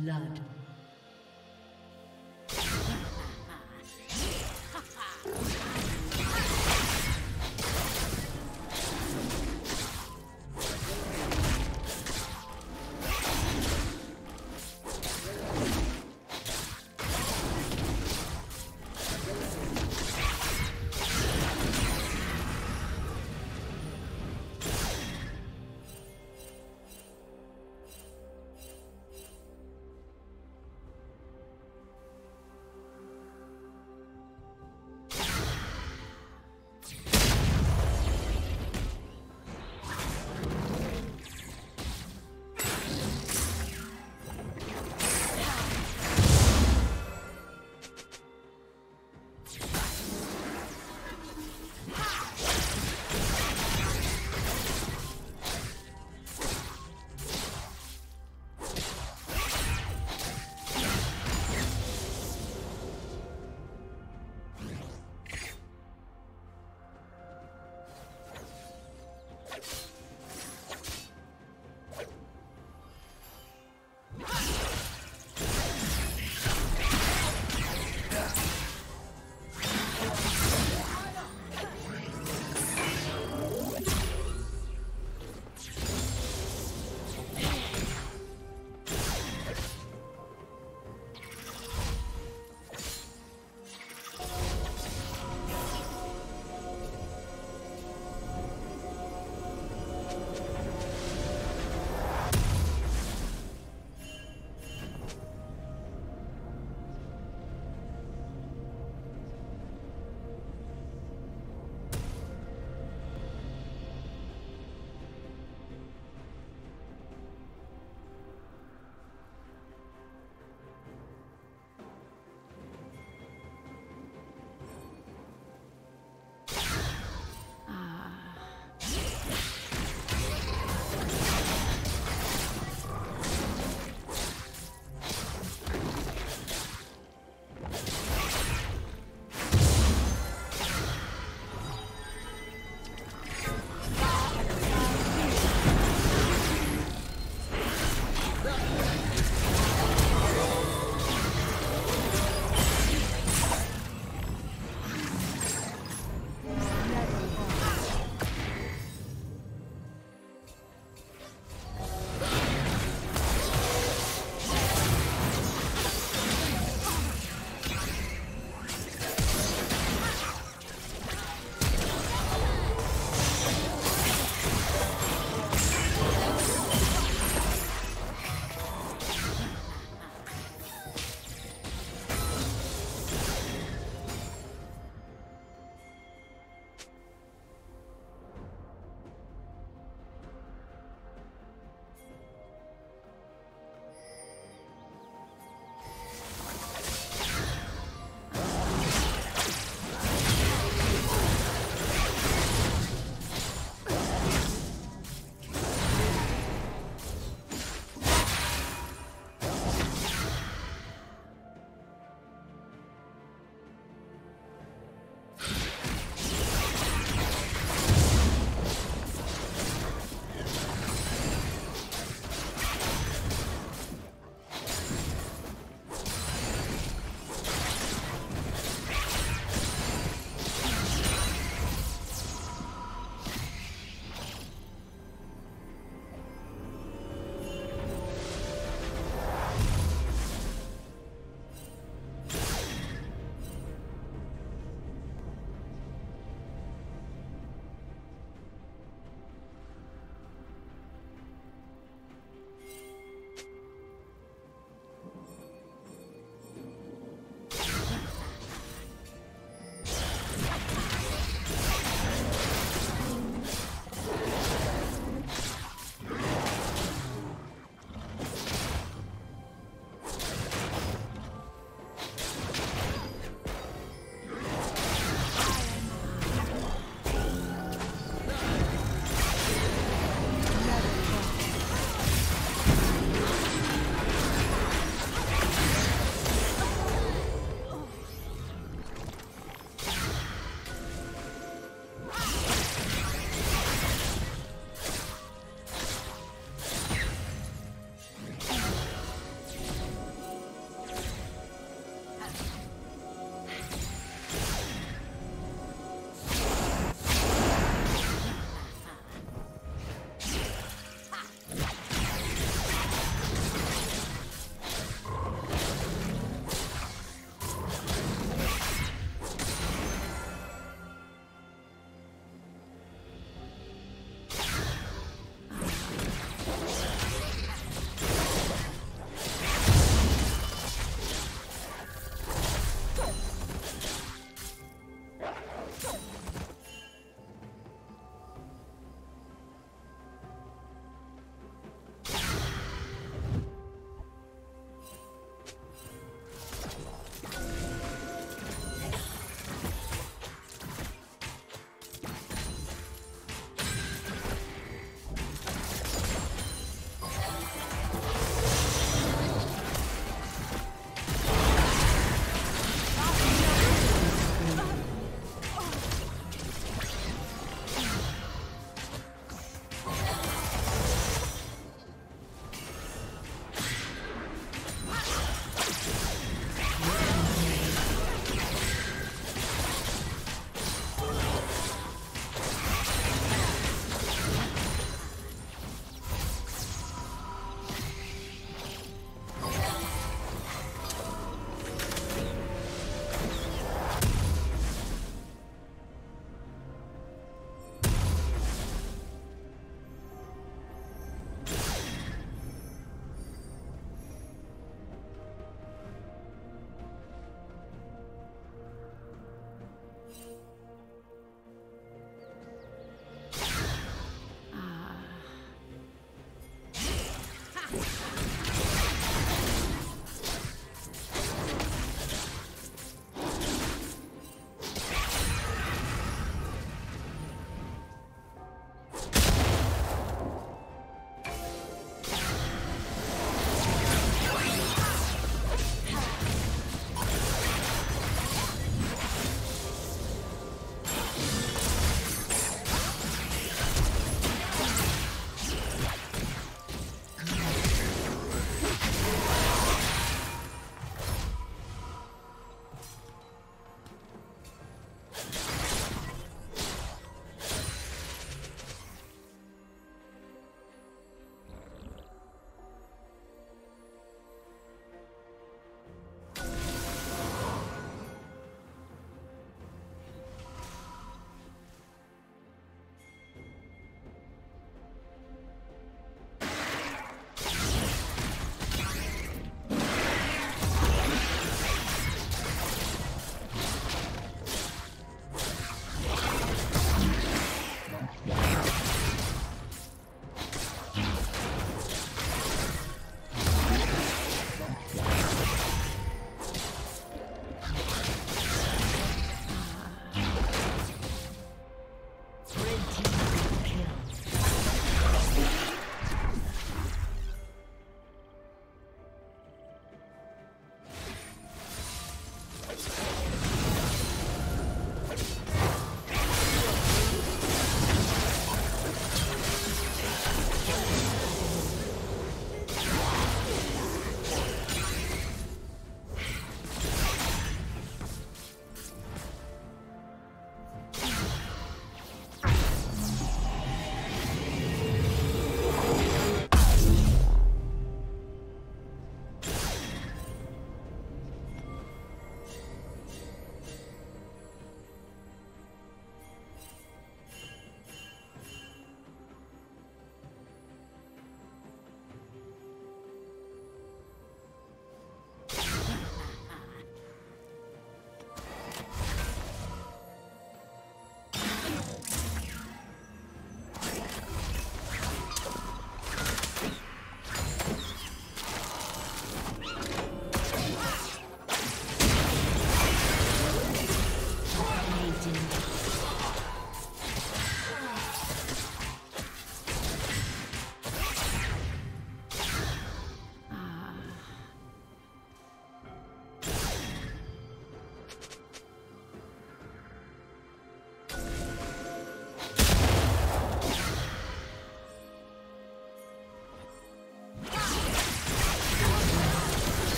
Blood.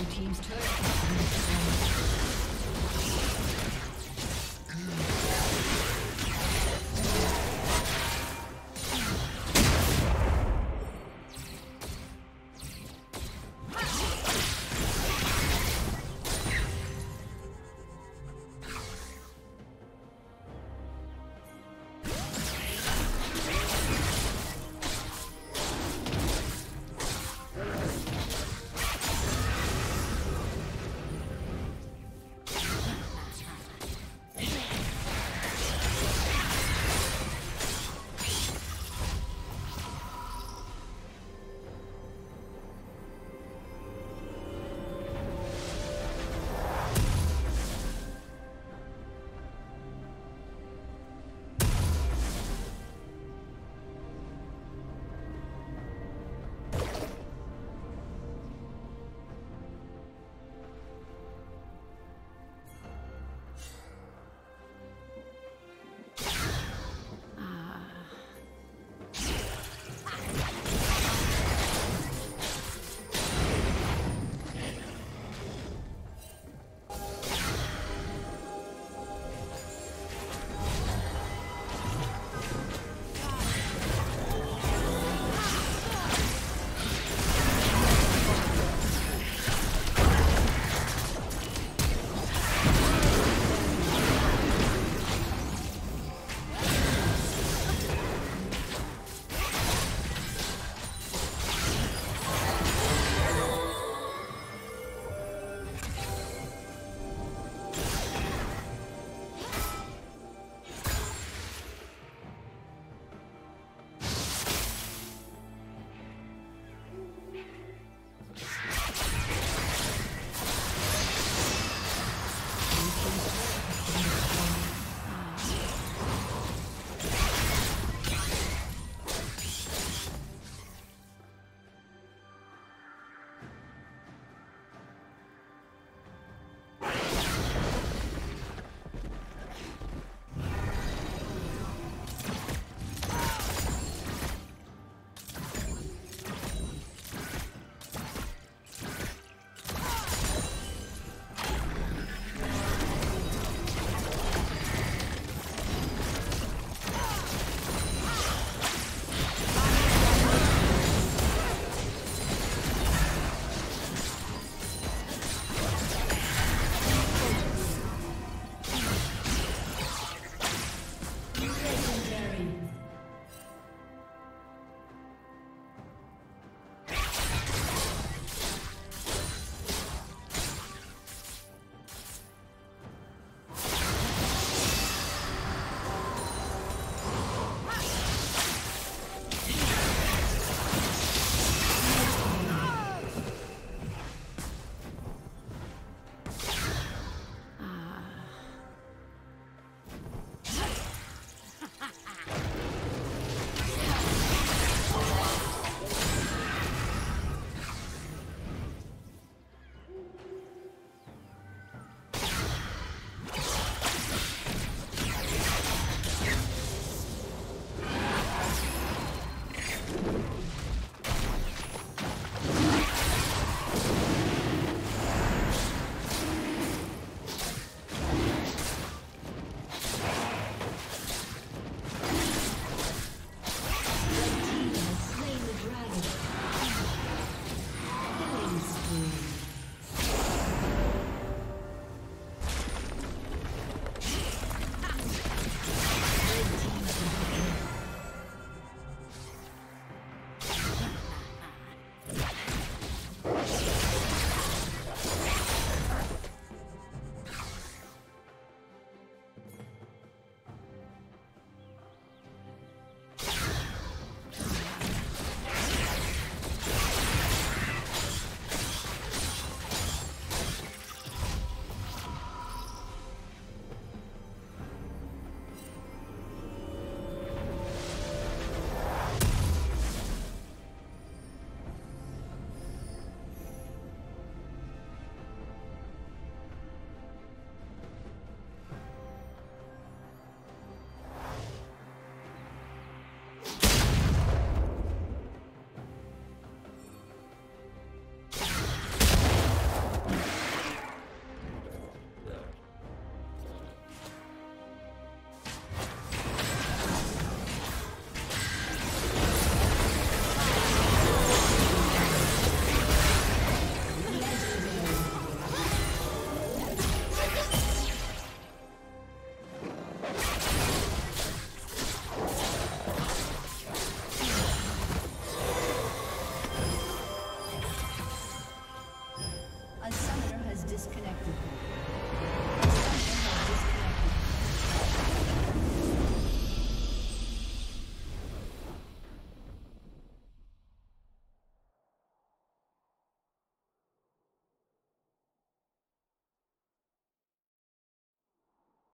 Blue Team's turret.